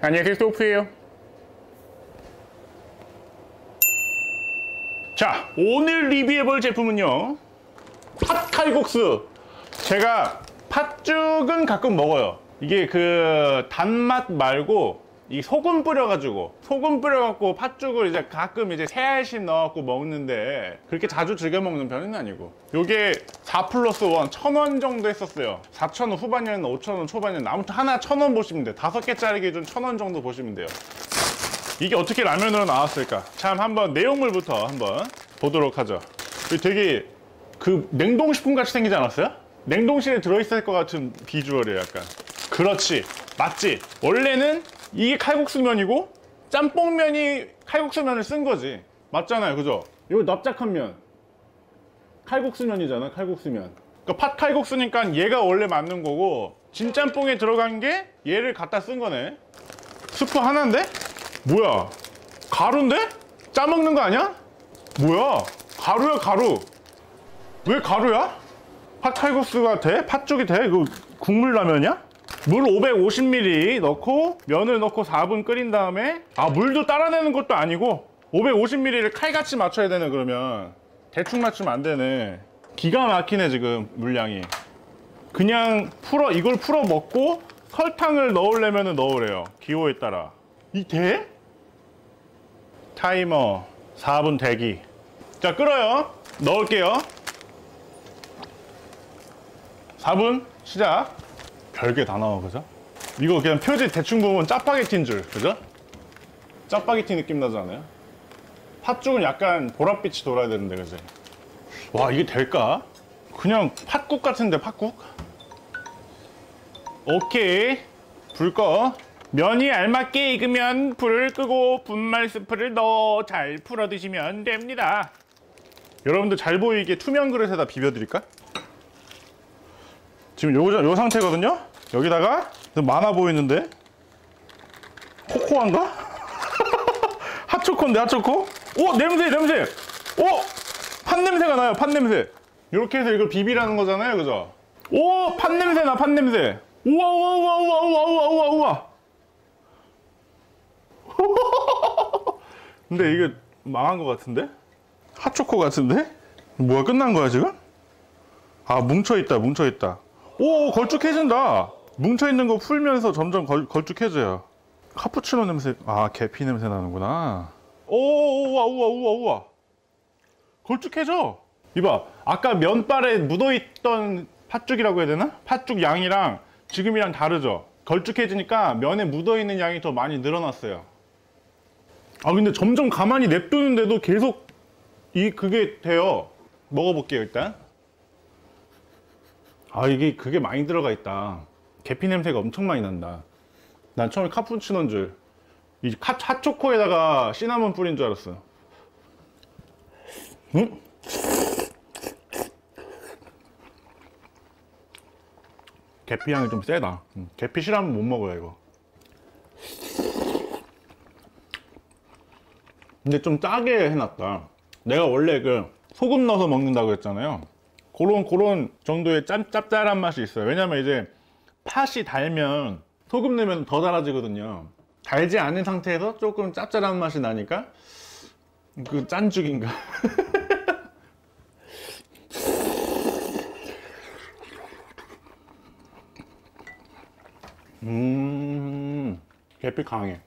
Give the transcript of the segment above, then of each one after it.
안녕하세요 소프예요. 자 오늘 리뷰해볼 제품은요. 팥칼국수. 제가 팥죽은 가끔 먹어요. 이게 그 단맛 말고 이 소금 뿌려가지고 소금 뿌려갖고 팥죽을 이제 가끔 이제 새알씩 넣어갖고 먹는데 그렇게 자주 즐겨 먹는 편은 아니고. 요게 4 플러스 1 1000원 정도 했었어요. 4,000원 후반이었나 5,000원 초반이었나 아무튼 하나 1000원 보시면 돼요. 다섯 개짜리 기준 1000원 정도 보시면 돼요. 이게 어떻게 라면으로 나왔을까? 참 한번 내용물부터 한번 보도록 하죠. 되게 그 냉동식품 같이 생기지 않았어요? 냉동실에 들어있을 것 같은 비주얼이에요 약간. 그렇지. 맞지? 원래는 이게 칼국수면이고 짬뽕면이 칼국수면을 쓴 거지 맞잖아요 그죠? 이거 납작한 면 칼국수면이잖아 칼국수면 그러니까 팥칼국수니까 얘가 원래 맞는 거고 진짬뽕에 들어간 게 얘를 갖다 쓴 거네 스프 하나인데? 뭐야 가루인데? 짜먹는 거 아니야? 뭐야 가루야 가루 왜 가루야? 팥칼국수가 돼? 팥죽이 돼? 이거 국물 라면이야? 물 550ml 넣고 면을 넣고 4분 끓인 다음에 아 물도 따라내는 것도 아니고 550ml를 칼같이 맞춰야 되네 그러면. 대충 맞추면 안 되네. 기가 막히네 지금 물량이. 그냥 풀어 이걸 풀어 먹고 설탕을 넣으려면 넣으래요 기호에 따라. 이 돼? 타이머 4분 대기. 자 끓어요. 넣을게요. 4분 시작 별게 다 나와 그죠? 이거 그냥 표지 대충 보면 짜파게티인 줄 그죠? 짜파게티 느낌 나지 않아요? 팥죽은 약간 보랏빛이 돌아야 되는데 그지? 와 이게 될까? 그냥 팥국 같은데 팥국? 오케이 불 꺼 면이 알맞게 익으면 불을 끄고 분말 스프를 넣어 잘 풀어 드시면 됩니다 여러분들 잘 보이게 투명 그릇에다 비벼 드릴까? 지금 요, 요 상태거든요 여기다가 많아 보이는데 코코아인가? 핫초코인데 핫초코? 오 냄새 냄새 오! 팥냄새가 나요 팥냄새 이렇게 해서 이걸 비비라는 거잖아요 그죠? 오! 팥냄새 나 팥냄새 우와 우와 우와 우와 우와 우와 우와 우와 근데 이게 망한 것 같은데? 핫초코 같은데? 뭐가 끝난 거야 지금? 아 뭉쳐있다 뭉쳐있다 오 걸쭉해진다. 뭉쳐있는 거 풀면서 점점 걸, 걸쭉해져요. 카푸치노 냄새 아 계피 냄새 나는구나. 오 우와 우와 우와 우와. 걸쭉해져. 이봐 아까 면발에 묻어있던 팥죽이라고 해야 되나? 팥죽 양이랑 지금이랑 다르죠? 걸쭉해지니까 면에 묻어있는 양이 더 많이 늘어났어요. 아 근데 점점 가만히 냅두는데도 계속 이 그게 돼요. 먹어볼게요 일단 아 이게 그게 많이 들어가 있다. 계피 냄새가 엄청 많이 난다. 난 처음에 카푸치노인 줄 이 핫초코에다가 시나몬 뿌린 줄 알았어. 응? 계피 향이 좀 세다. 계피 싫어하면 못 먹어요 이거. 근데 좀 짜게 해놨다. 내가 원래 그 소금 넣어서 먹는다고 했잖아요 그런 그런 정도의 짭, 짭짤한 맛이 있어요. 왜냐면 이제 팥이 달면 소금 넣으면 더 달아지거든요. 달지 않은 상태에서 조금 짭짤한 맛이 나니까 그 짠죽인가? 음 계피 강해.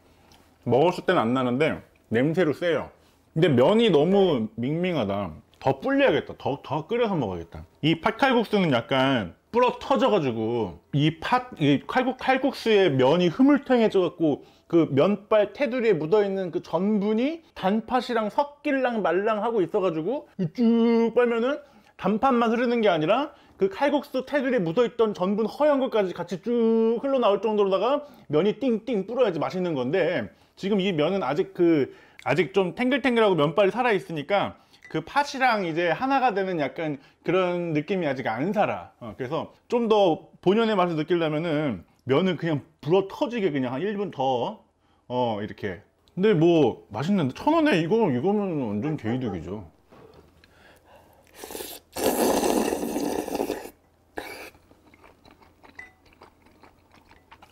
먹었을 때는 안 나는데 냄새로 세요. 근데 면이 너무 밍밍하다 더 불려야겠다. 더, 더 끓여서 먹어야겠다. 이 팥칼국수는 약간 불어 터져가지고 이 팥, 이 칼국, 칼국수의 면이 흐물탱해져 갖고 그 면발 테두리에 묻어있는 그 전분이 단팥이랑 섞일랑 말랑 하고 있어가지고 쭉 빨면은 단팥만 흐르는 게 아니라 그 칼국수 테두리에 묻어있던 전분 허연 것까지 같이 쭉 흘러나올 정도로다가 면이 띵띵 불어야지 맛있는 건데 지금 이 면은 아직 그 아직 좀 탱글탱글하고 면발이 살아있으니까 그 팥이랑 이제 하나가 되는 약간 그런 느낌이 아직 안 살아 어, 그래서 좀 더 본연의 맛을 느끼려면은 면은 그냥 불어 터지게 그냥 한 1분 더 어, 이렇게 근데 뭐 맛있는데 천 원에 이거 이거면 완전 개이득이죠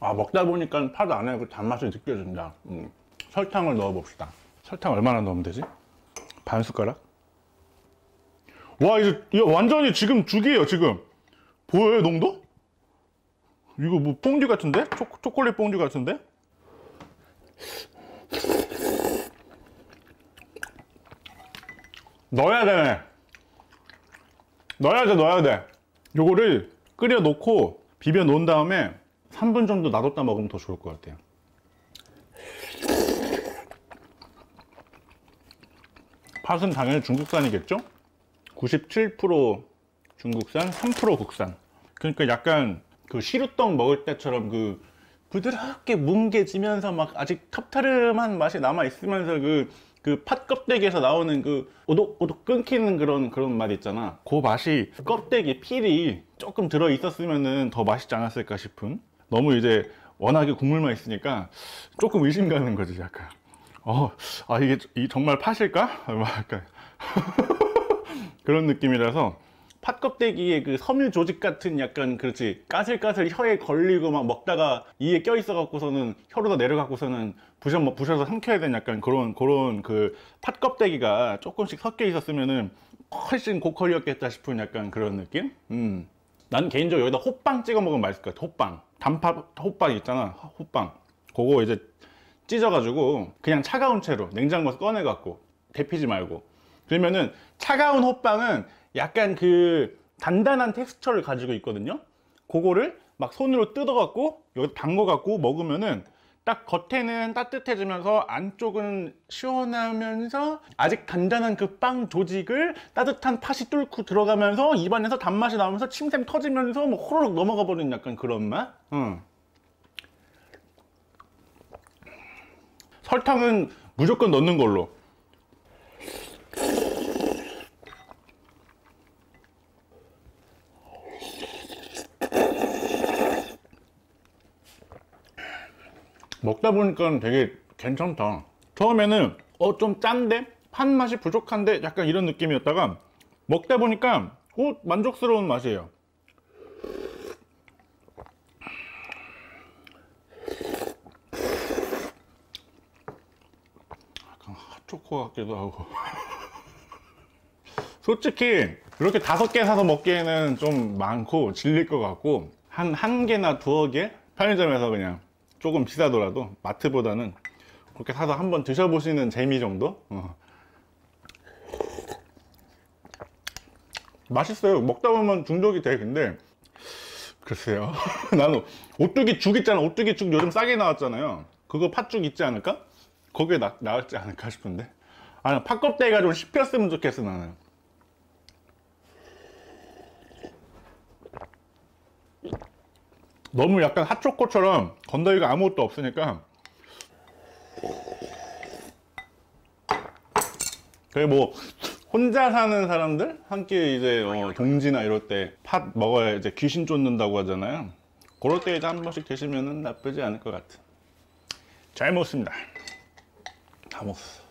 아 먹다 보니까 팥 안에 그 단맛이 느껴진다. 음. 설탕을 넣어 봅시다. 설탕 얼마나 넣으면 되지? 반 숟가락? 와 이제 완전히 지금 죽이에요 지금. 보여요 농도? 이거 뭐 퐁듀 같은데? 초, 초콜릿 퐁듀 같은데? 넣어야 되네. 넣어야 돼, 넣어야 돼. 요거를 끓여 놓고 비벼 놓은 다음에 3분 정도 놔뒀다 먹으면 더 좋을 것 같아요. 팥은 당연히 중국산이겠죠? 97% 중국산, 3% 국산. 그러니까 약간 그 시루떡 먹을 때처럼 그 부드럽게 뭉개지면서 막 아직 텁텁한 맛이 남아 있으면서 그 그팥 껍데기에서 나오는 그 오독 오독 끊기는 그런 그런 맛 있잖아. 그 맛이 껍데기 필이 조금 들어 있었으면은 더 맛있지 않았을까 싶은. 너무 이제 워낙에 국물만 있으니까 조금 의심 가는 거지 약간. 어, 아 이게 이 정말 팥일까? 막 약간 그런 느낌이라서 팥 껍데기에 그 섬유 조직 같은 약간 그렇지 까슬까슬 혀에 걸리고 막 먹다가 이에 껴 있어 갖고서는 혀로 다 내려갖고서는 부셔 뭐 부셔서 삼켜야 되는 약간 그런 그런 그 팥 껍데기가 조금씩 섞여 있었으면은 훨씬 고퀄이었겠다 싶은 약간 그런 느낌. 음. 난 개인적으로 여기다 호빵 찍어 먹으면 맛있을 것 같아. 호빵. 단팥 호빵 있잖아. 호빵. 그거 이제 찢어가지고 그냥 차가운 채로 냉장고에서 꺼내갖고 데피지 말고 그러면은 차가운 호빵은 약간 그 단단한 텍스처를 가지고 있거든요 그거를 막 손으로 뜯어갖고 여기 담궈갖고 먹으면은 딱 겉에는 따뜻해지면서 안쪽은 시원하면서 아직 단단한 그 빵 조직을 따뜻한 팥이 뚫고 들어가면서 입안에서 단맛이 나면서 침샘 터지면서 뭐 호로록 넘어가 버리는 약간 그런 맛? 응. 설탕은 무조건 넣는 걸로. 먹다 보니까 되게 괜찮다. 처음에는 어 좀 짠데 팥 맛이 부족한데 약간 이런 느낌이었다가 먹다 보니까 어 만족스러운 맛이에요. 약간 핫초코 같기도 하고. 솔직히 이렇게 다섯 개 사서 먹기에는 좀 많고 질릴 것 같고 한 한 개나 두어 개 편의점에서 그냥 조금 비싸더라도 마트보다는 그렇게 사서 한번 드셔보시는 재미 정도? 어. 맛있어요. 먹다 보면 중독이 돼. 근데 글쎄요. 나는 오뚜기 죽 있잖아. 오뚜기 죽 요즘 싸게 나왔잖아요. 그거 팥죽 있지 않을까? 거기에 나, 나왔지 않을까 싶은데. 아니 팥껍데기가 좀 씹혔으면 좋겠어 나는. 너무 약간 핫초코처럼 건더기가 아무것도 없으니까 그게 뭐 혼자 사는 사람들 함께 이제 어, 동지나 이럴 때 팥 먹어야 이제 귀신 쫓는다고 하잖아요. 그럴 때 이제 한 번씩 드시면 나쁘지 않을 것 같아. 잘 먹습니다. 다 먹었어.